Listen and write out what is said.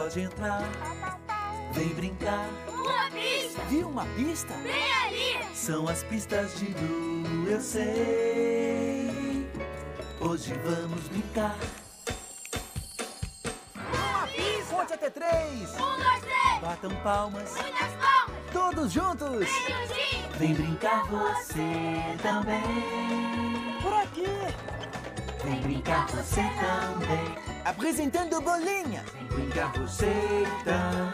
pode entrar. Vem brincar. Uma pista! Viu uma pista? Bem ali! São as pistas de Blue, eu sei. Hoje vamos brincar. Uma pista! Conte até três! Um, dois, três! Batam palmas, Muitas palmas! Todos juntos! Juntinho! vem brincar você também. Por aqui! Vem brincar você também. Apresentando bolinha! Vem você também.